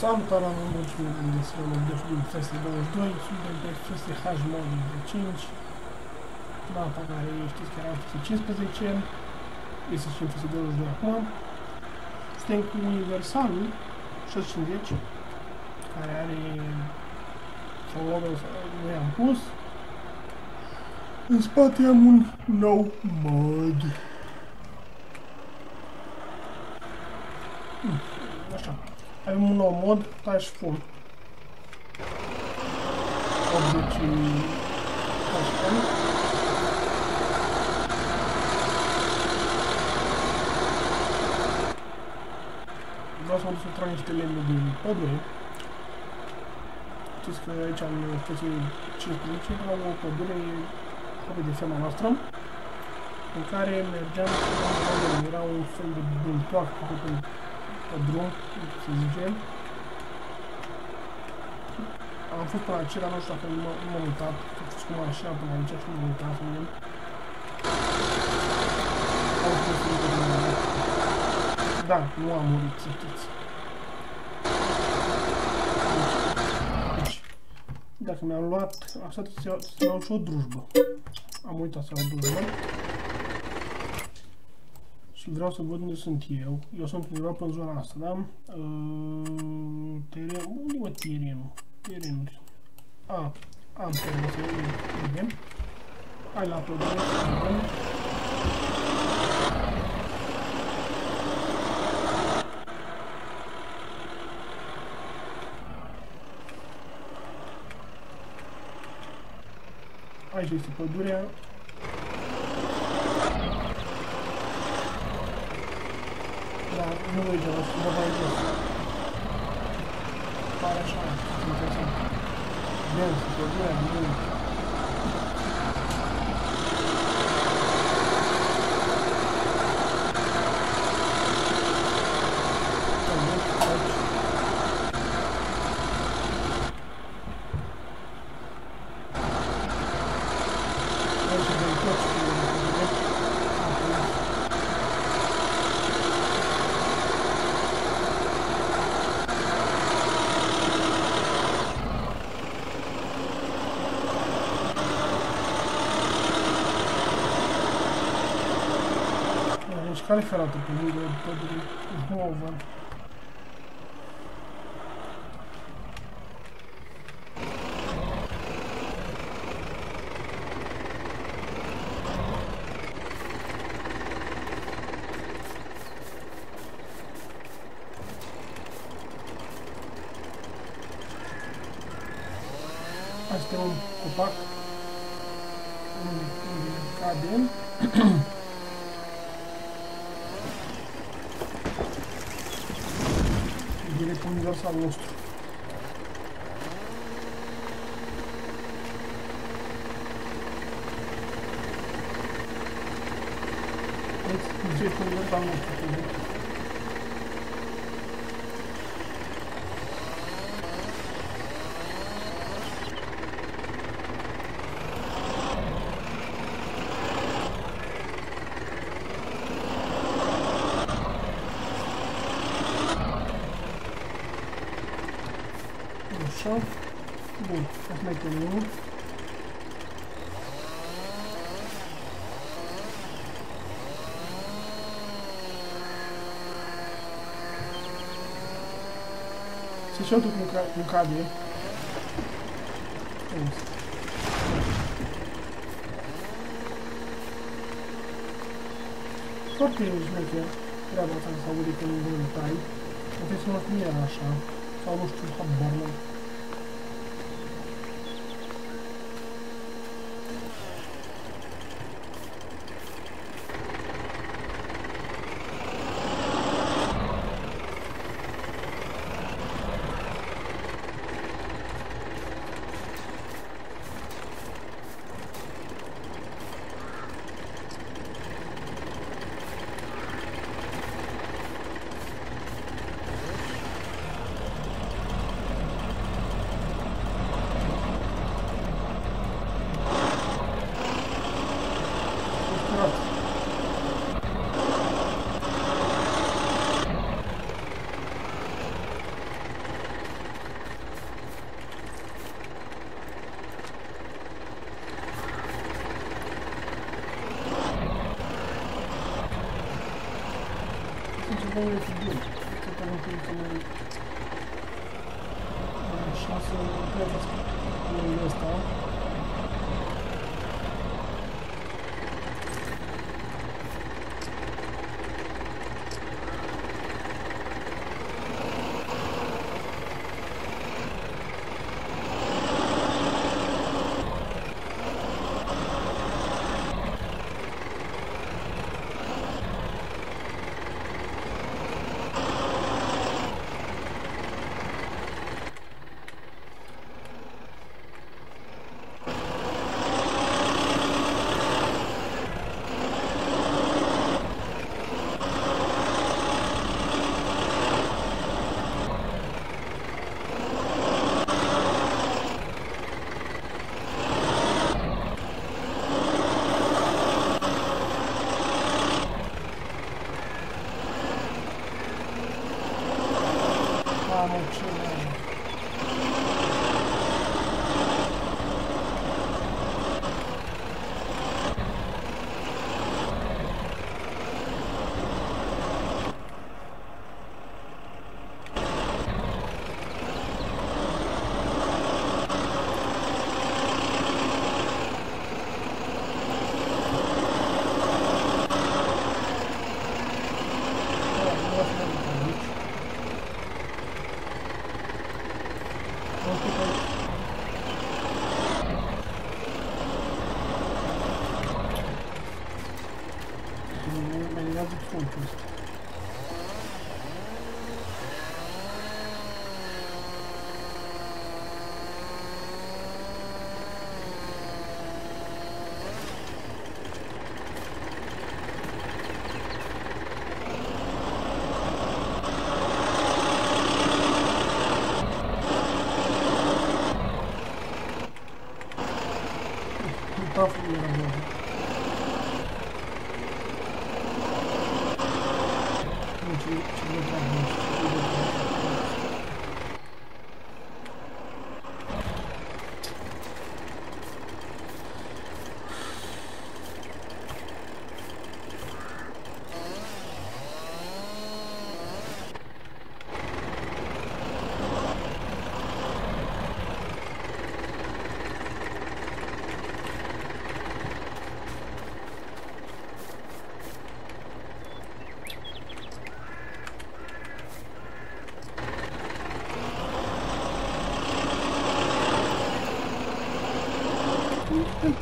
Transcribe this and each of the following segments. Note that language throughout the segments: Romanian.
Salutare, am mulțumim de sfântul de film Feste 22, suntem pe Feste H Mod 5, data care știți că era Feste 15, este și Feste 22 acum. Suntem cu Universalul 650, care are sau logo nu i-am pus. În spate am un nou mod. Hmm, așa. Avem un nou mod, Tash Full. 80 Tash Full. Vreau să mă duc să trag niște lemne din pădure. Știți că aici am specie 15, la o pădure aproape de ferma noastră, în care mergeam și era un fel de bultoac făcut în pe drum, să zicem. Am fost până acela, nu știu dacă nu m-am uitat, că a fost cu mașina până aici și nu m-am uitat să vedem. Da, nu am murit, să știți. Deci, dacă mi-am luat, așa să iau și o drujbă. Am uitat să iau drujbă și vreau să văd unde sunt eu. Eu sunt undeva pe zona asta, da? Uh, teren, unde mă terenul? Terenuri. A, am terenul să vedem. Hai la pădure să vedem. Aici este pădurea. número de elas já vai ver. Para achar, não tem problema, não. Care ferată pe lângă pădure? Nu o văd. Asta e un copac unde, unde cadem. универсальный остров. Здесь ну, универсальный остров. chão. Bom, vou arrumar de novo. Se chão tudo não cabe. Vamos. Só tem os meus para botar essa saúde que eu não vou lutar aí. Não sei se não tinha achar. Só o rosto de bun. Să te un pic să mă uit. Așa să plătesc cu ăsta. Thank you. na melhor dos contextos. próximo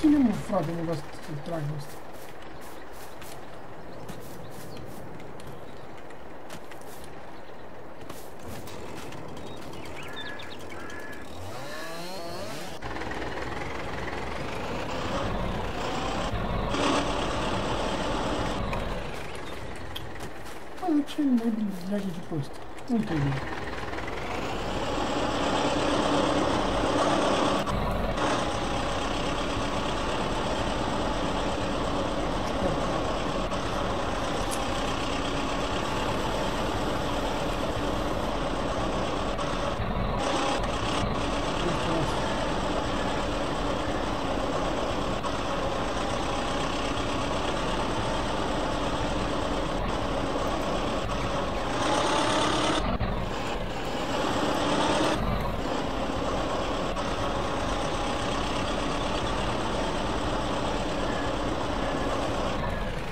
ține, mă, frate, mă, trag ăsta. ce mai bine dragi de prost. Nu trebuie.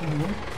nenhum.